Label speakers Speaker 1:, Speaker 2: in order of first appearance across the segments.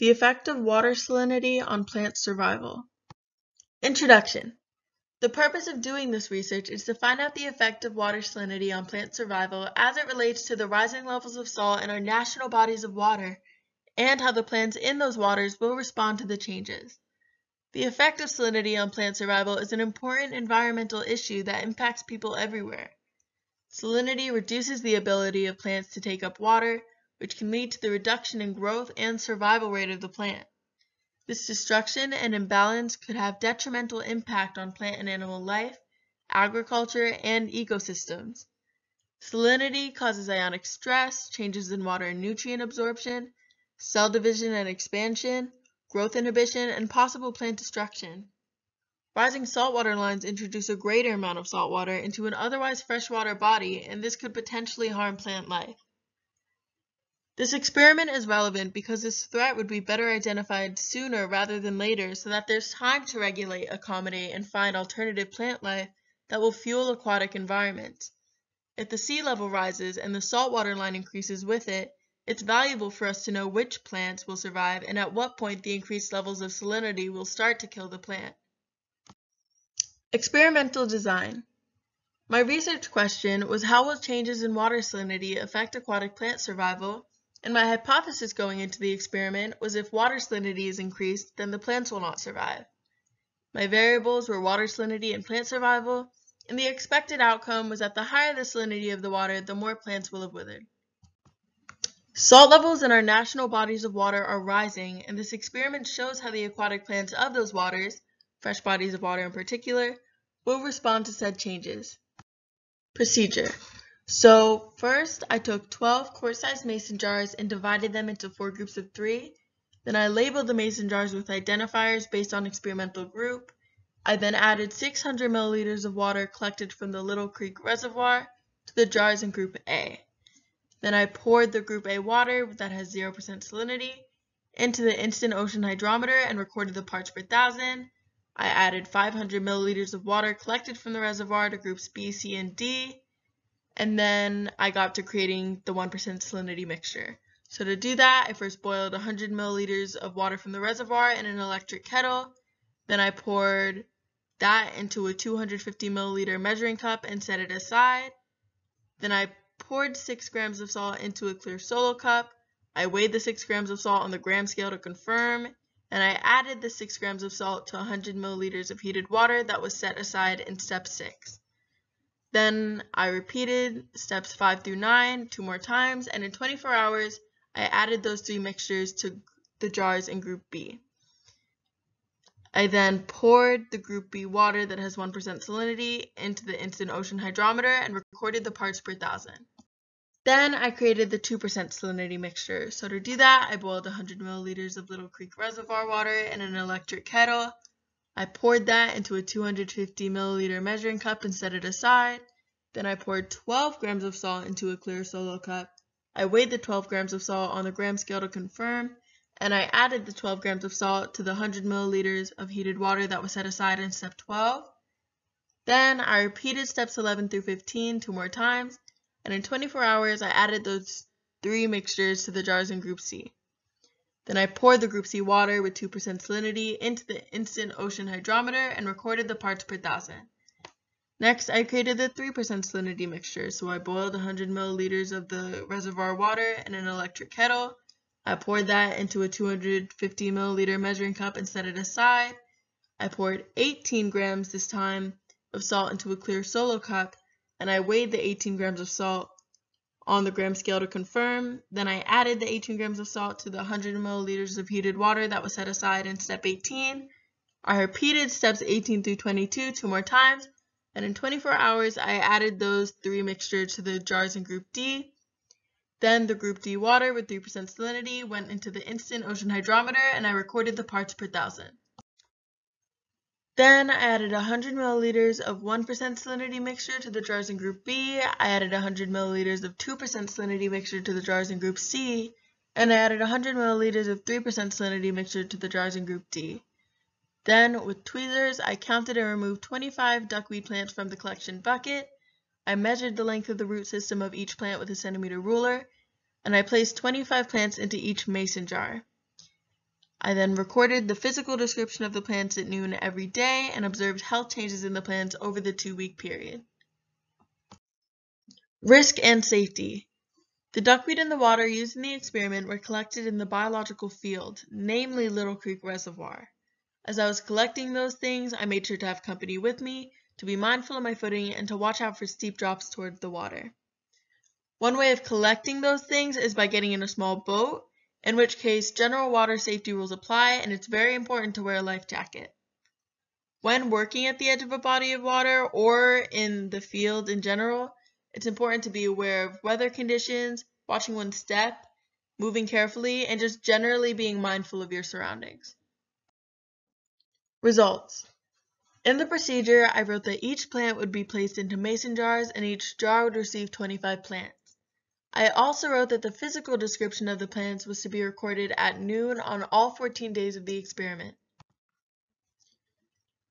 Speaker 1: The effect of water salinity on plant survival. Introduction. The purpose of doing this research is to find out the effect of water salinity on plant survival as it relates to the rising levels of salt in our national bodies of water and how the plants in those waters will respond to the changes. The effect of salinity on plant survival is an important environmental issue that impacts people everywhere. Salinity reduces the ability of plants to take up water, which can lead to the reduction in growth and survival rate of the plant. This destruction and imbalance could have detrimental impact on plant and animal life, agriculture, and ecosystems. Salinity causes ionic stress, changes in water and nutrient absorption, cell division and expansion, growth inhibition, and possible plant destruction. Rising saltwater lines introduce a greater amount of saltwater into an otherwise freshwater body, and this could potentially harm plant life. This experiment is relevant because this threat would be better identified sooner rather than later so that there's time to regulate, accommodate, and find alternative plant life that will fuel aquatic environments. If the sea level rises and the saltwater line increases with it, it's valuable for us to know which plants will survive and at what point the increased levels of salinity will start to kill the plant. Experimental design. My research question was how will changes in water salinity affect aquatic plant survival and my hypothesis going into the experiment was if water salinity is increased, then the plants will not survive. My variables were water salinity and plant survival, and the expected outcome was that the higher the salinity of the water, the more plants will have withered. Salt levels in our national bodies of water are rising, and this experiment shows how the aquatic plants of those waters, fresh bodies of water in particular, will respond to said changes. Procedure. So first I took 12 quart-sized mason jars and divided them into four groups of three. Then I labeled the mason jars with identifiers based on experimental group. I then added 600 milliliters of water collected from the Little Creek Reservoir to the jars in group A. Then I poured the group A water that has 0% salinity into the instant ocean hydrometer and recorded the parts per thousand. I added 500 milliliters of water collected from the reservoir to groups B, C, and D and then I got to creating the 1% salinity mixture. So to do that, I first boiled 100 milliliters of water from the reservoir in an electric kettle. Then I poured that into a 250 milliliter measuring cup and set it aside. Then I poured 6 grams of salt into a clear solo cup. I weighed the 6 grams of salt on the gram scale to confirm, and I added the 6 grams of salt to 100 milliliters of heated water that was set aside in step 6. Then I repeated steps 5 through 9 two more times, and in 24 hours, I added those three mixtures to the jars in group B. I then poured the group B water that has 1% salinity into the instant ocean hydrometer and recorded the parts per thousand. Then I created the 2% salinity mixture. So to do that, I boiled 100 milliliters of Little Creek Reservoir water in an electric kettle. I poured that into a 250 milliliter measuring cup and set it aside. Then I poured 12 grams of salt into a clear solo cup. I weighed the 12 grams of salt on the gram scale to confirm, and I added the 12 grams of salt to the 100 milliliters of heated water that was set aside in step 12. Then I repeated steps 11 through 15 two more times, and in 24 hours I added those three mixtures to the jars in group C. Then I poured the Group C water with 2% salinity into the instant ocean hydrometer and recorded the parts per thousand. Next, I created the 3% salinity mixture, so I boiled 100 milliliters of the reservoir water in an electric kettle. I poured that into a 250 milliliter measuring cup and set it aside. I poured 18 grams this time of salt into a clear solo cup, and I weighed the 18 grams of salt on the gram scale to confirm. Then I added the 18 grams of salt to the 100 milliliters of heated water that was set aside in step 18. I repeated steps 18 through 22 two more times, and in 24 hours I added those three mixtures to the jars in group D. Then the group D water with 3% salinity went into the instant ocean hydrometer and I recorded the parts per thousand. Then I added 100 milliliters of 1% salinity mixture to the jars in group B, I added 100 milliliters of 2% salinity mixture to the jars in group C, and I added 100 milliliters of 3% salinity mixture to the jars in group D. Then, with tweezers, I counted and removed 25 duckweed plants from the collection bucket. I measured the length of the root system of each plant with a centimeter ruler, and I placed 25 plants into each mason jar. I then recorded the physical description of the plants at noon every day and observed health changes in the plants over the two-week period. Risk and safety. The duckweed and the water used in the experiment were collected in the biological field, namely Little Creek Reservoir. As I was collecting those things, I made sure to have company with me, to be mindful of my footing, and to watch out for steep drops towards the water. One way of collecting those things is by getting in a small boat, in which case general water safety rules apply and it's very important to wear a life jacket. When working at the edge of a body of water or in the field in general, it's important to be aware of weather conditions, watching one's step, moving carefully, and just generally being mindful of your surroundings. Results. In the procedure, I wrote that each plant would be placed into mason jars and each jar would receive 25 plants. I also wrote that the physical description of the plants was to be recorded at noon on all 14 days of the experiment.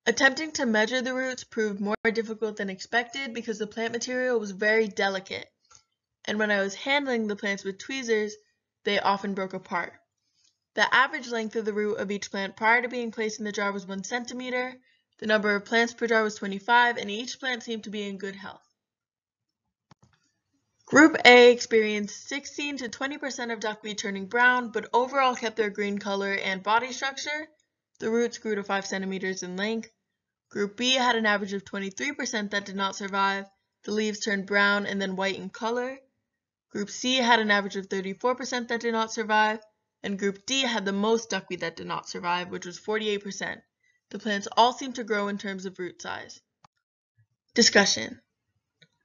Speaker 1: Attempting to measure the roots proved more difficult than expected because the plant material was very delicate, and when I was handling the plants with tweezers, they often broke apart. The average length of the root of each plant prior to being placed in the jar was 1 centimeter, the number of plants per jar was 25, and each plant seemed to be in good health. Group A experienced 16 to 20% of duckweed turning brown, but overall kept their green color and body structure. The roots grew to 5 centimeters in length. Group B had an average of 23% that did not survive. The leaves turned brown and then white in color. Group C had an average of 34% that did not survive. And Group D had the most duckweed that did not survive, which was 48%. The plants all seemed to grow in terms of root size. Discussion.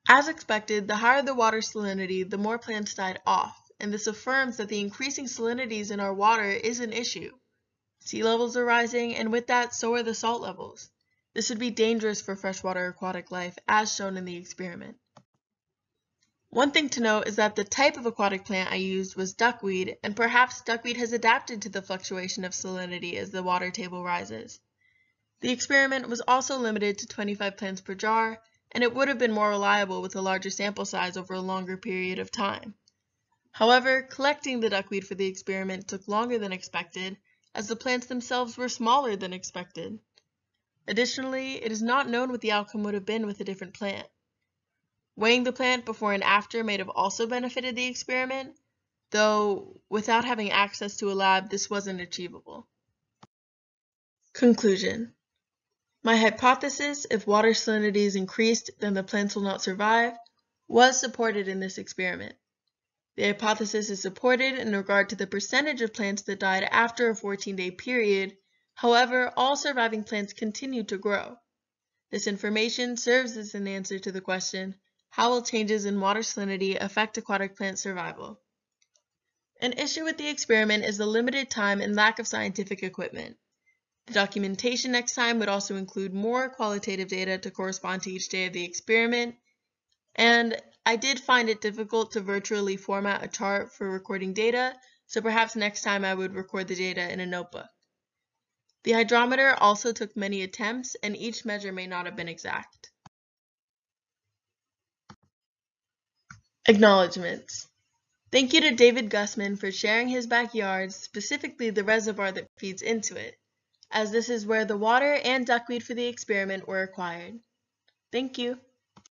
Speaker 1: As expected, the higher the water salinity, the more plants died off, and this affirms that the increasing salinities in our water is an issue. Sea levels are rising, and with that, so are the salt levels. This would be dangerous for freshwater aquatic life, as shown in the experiment. One thing to note is that the type of aquatic plant I used was duckweed, and perhaps duckweed has adapted to the fluctuation of salinity as the water table rises. The experiment was also limited to 25 plants per jar, and it would have been more reliable with a larger sample size over a longer period of time. However, collecting the duckweed for the experiment took longer than expected, as the plants themselves were smaller than expected. Additionally, it is not known what the outcome would have been with a different plant. Weighing the plant before and after may have also benefited the experiment, though without having access to a lab, this wasn't achievable. Conclusion My hypothesis, if water salinity is increased, then the plants will not survive, was supported in this experiment. The hypothesis is supported in regard to the percentage of plants that died after a 14-day period However, all surviving plants continued to grow. This information serves as an answer to the question, how will changes in water salinity affect aquatic plant survival? An issue with the experiment is the limited time and lack of scientific equipment. The documentation next time would also include more qualitative data to correspond to each day of the experiment, and I did find it difficult to virtually format a chart for recording data, so perhaps next time I would record the data in a notebook. The hydrometer also took many attempts, and each measure may not have been exact. Acknowledgements. Thank you to David Gussman for sharing his backyard, specifically the reservoir that feeds into it, as this is where the water and duckweed for the experiment were acquired. Thank you.